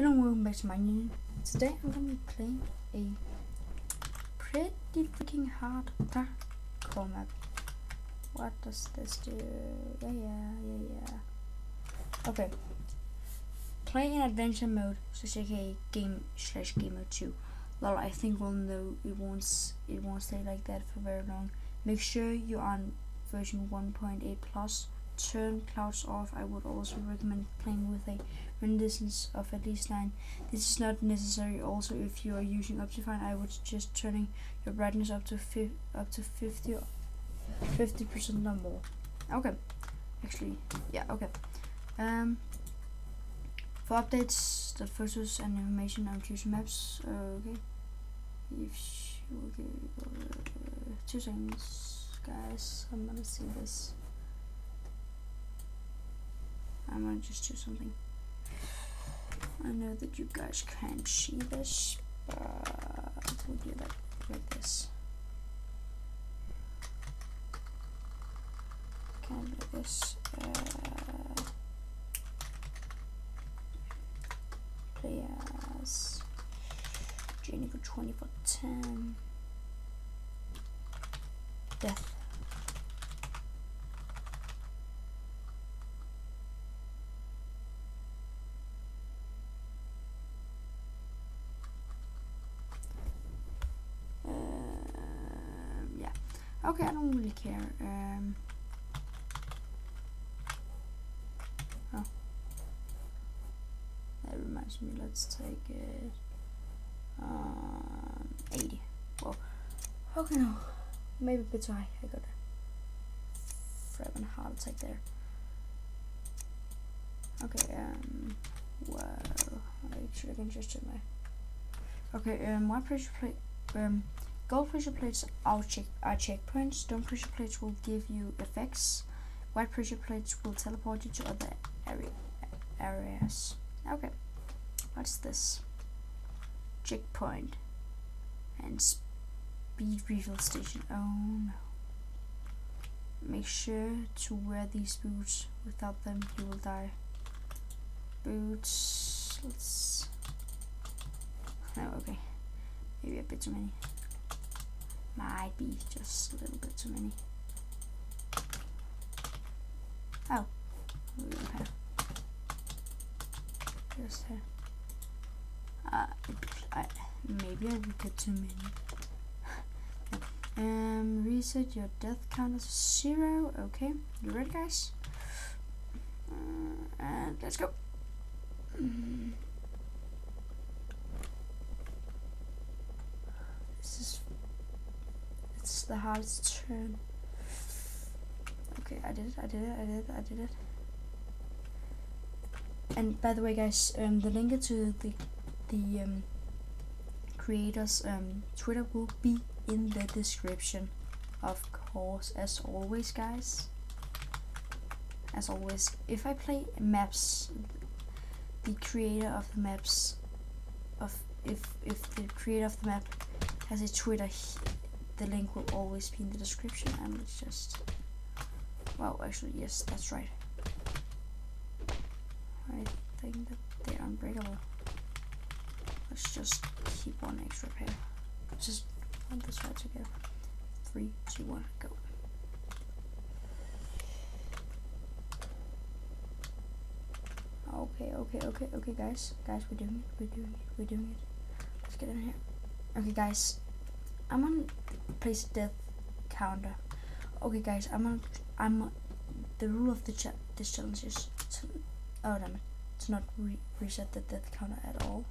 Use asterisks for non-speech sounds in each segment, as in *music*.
Hello welcome back to my new Today I'm gonna be playing a pretty freaking hard map. What does this do? Yeah, yeah, yeah, yeah. Okay. Play in adventure mode, so aka game slash game mode 2. Well, I think we'll know it won't it won't stay like that for very long. Make sure you're on version 1.8 plus. Turn clouds off. I would also recommend playing with a render distance of at least 9. This is not necessary also if you are using Optifine I would suggest turning your brightness up to up to 50 50% or more. Okay. Actually, yeah, okay. Um for updates, the photos and information on future maps, uh, okay. If you, okay, uh, two seconds, guys. I'm gonna see this. I'm gonna just do something. I know that you guys can't see this, but we'll do that like this. This. Uh, play as Jennifer 2410. Death. Okay, I don't really care. Um, oh, that reminds me. Let's take it. Um, 80. Well, okay, no, maybe a bit high. I got a freaking heart attack there. Okay, um, well, I can just do my. Okay, um, my pressure plate, um, Gold pressure plates are, check are checkpoints. Stone pressure plates will give you effects. White pressure plates will teleport you to other area areas. Okay. What's this? Checkpoint. And speed refill station. Oh no. Make sure to wear these boots. Without them you will die. Boots. Let's. No, okay. Maybe a bit too many. Might be just a little bit too many. Oh, okay. Just here. Uh, I, maybe I get too many. *laughs* um, reset your death count to zero. Okay, you ready, guys? Uh, and let's go. Mm -hmm. The hardest turn. Okay, I did it, I did it, I did it, I did it. And by the way guys, um, the link to the the um, creators um, Twitter will be in the description of course as always guys as always if I play maps the creator of the maps of if if the creator of the map has a Twitter the link will always be in the description and let's just well actually yes that's right. I think that they're unbreakable. Let's just keep one extra pair. Just put this right to go three two one go. Okay okay okay okay guys. Guys we're doing it we're doing it we're doing it. Let's get in here. Okay guys I'm gonna place death counter. Okay, guys, I'm gonna I'm the rule of the ch this challenge is to oh damn it to not re reset the death counter at all.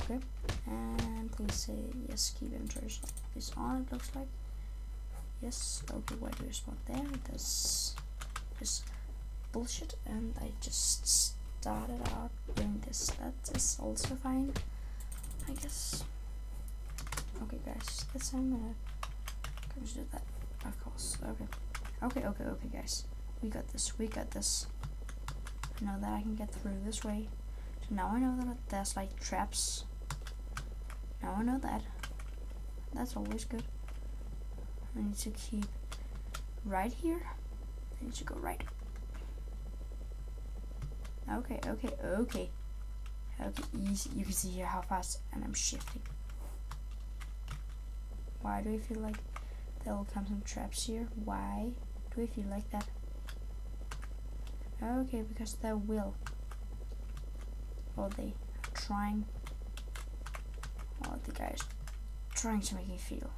Okay, and please say yes. Keep inventory is on. It looks like yes. Okay, why do you spawn there? That's just bullshit, and I just started out doing this. That is also fine, I guess. Okay, guys, this time I'm gonna come do that. Of course. Okay. Okay, okay, okay, guys. We got this. We got this. I know that I can get through this way. So now I know that there's like traps. Now I know that. That's always good. I need to keep right here. I need to go right. Okay, okay, okay. Okay, easy. You can see here how fast, and I'm shifting. Why do I feel like there will come some traps here? Why do I feel like that? Okay, because there will. Or they are trying. Or the guys trying to make me feel.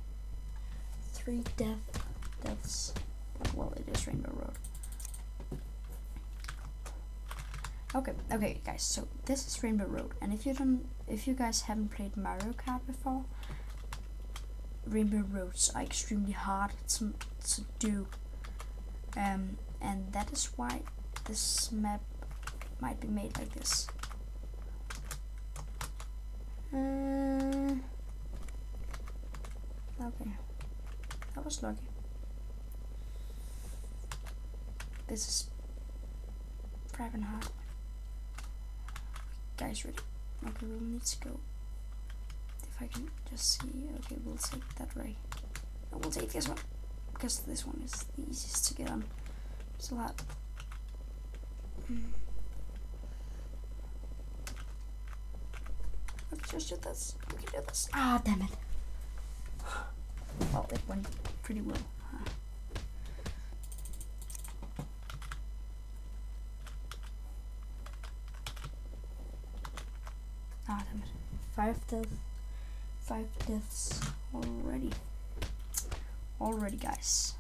Three death deaths. Well, it is Rainbow Road. Okay, okay, guys. So this is Rainbow Road, and if you don't, if you guys haven't played Mario Kart before, Rainbow Roads are extremely hard to to do, um, and that is why this map might be made like this. Uh, okay, that was lucky. This is driving hard guys ready? Okay, we'll need to go. I can just see, okay, we'll take that way. No, we'll take this one because this one is the easiest to get on. Lot. Mm. Let's just do this. We can do this. Ah, damn it. Well, it went pretty well. Ah, damn it! five deaths five deaths already. Already guys.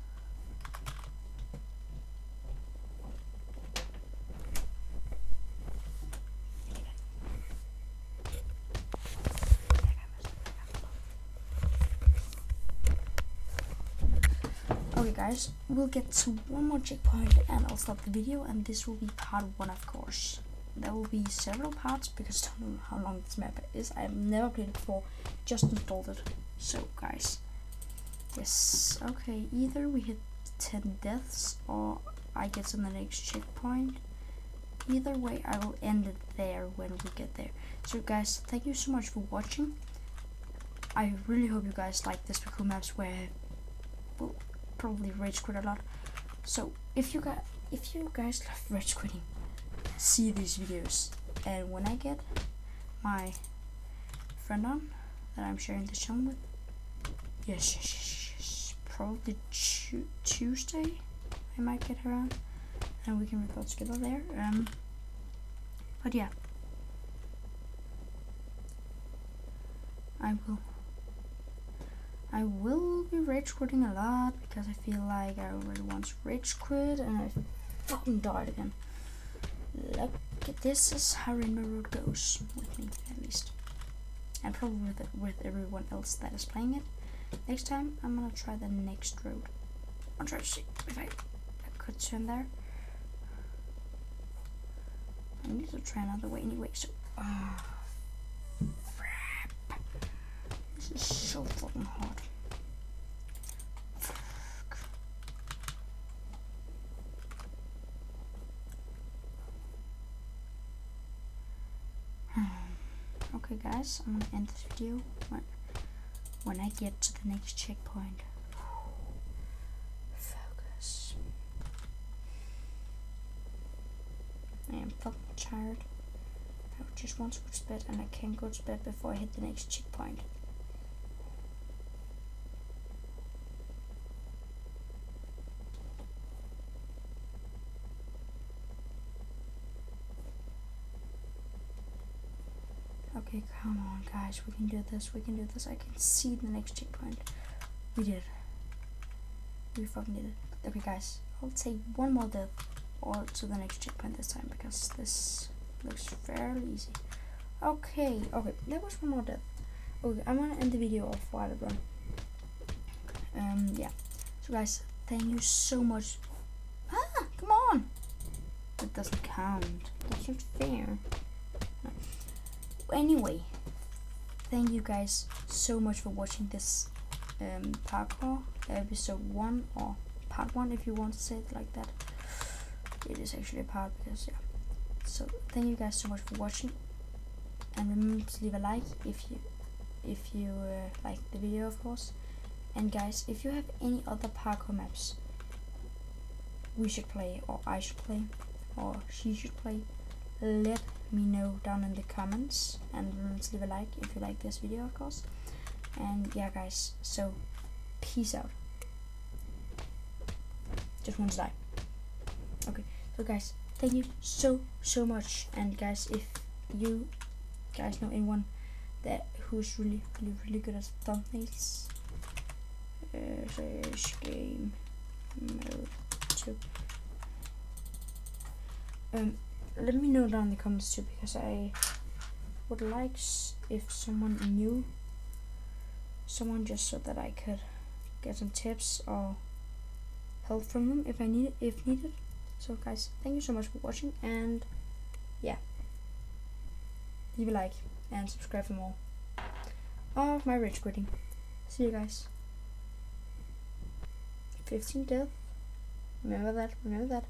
Okay guys, we'll get to one more checkpoint and I'll stop the video and this will be part one of course there will be several parts because I don't know how long this map is. I've never played it before, just installed it. So guys, yes, okay, either we hit 10 deaths or I get to the next checkpoint. Either way, I will end it there when we get there. So guys, thank you so much for watching. I really hope you guys like this Parkour maps where I will probably rage quit a lot. So if you guys if you guys love rage quitting, see these videos. And when I get my friend on that I'm sharing this channel with, yes, yes, yes, probably Tuesday, I might get her on, and we can record together there. Um, but yeah, I will. I will be rage quitting a lot because I feel like I already once rage quit and I fucking died again. Look, this is how Rainbow Road goes with me, at least. And probably with, with everyone else that is playing it. Next time, I'm gonna try the next road. I'll try to see if I, I could turn there. I need to try another way anyway, so... Oh, crap. This is so fucking hard. Okay guys, I'm gonna end this video when, when I get to the next checkpoint. Focus. I am fucking tired. I just want to go to bed and I can't go to bed before I hit the next checkpoint. Okay, come on, guys. We can do this. We can do this. I can see the next checkpoint. We did. We fucking did it. Okay, guys. I'll take one more death or to the next checkpoint this time because this looks fairly easy. Okay, okay. There was one more death. Okay, I'm gonna end the video off while I run. Um, yeah. So, guys, thank you so much. Ah, come on. That doesn't count. That's not fair anyway, thank you guys so much for watching this um, parkour episode 1 or part 1 if you want to say it like that. It is actually a part because yeah. So thank you guys so much for watching and remember to leave a like if you if you uh, like the video of course. And guys, if you have any other parkour maps we should play or I should play or she should play let me know down in the comments and leave a like if you like this video of course. And yeah guys so peace out. Just want to die. Okay so guys thank you so so much. And guys if you guys know anyone that who's really really really good at thumbnails uh, game mode 2 um let me know down in the comments too because I would like if someone knew someone just so that I could get some tips or help from them if I need it, if needed. So guys, thank you so much for watching and yeah. Leave a like and subscribe for more of my rage quitting. See you guys. 15 death. Remember that, remember that.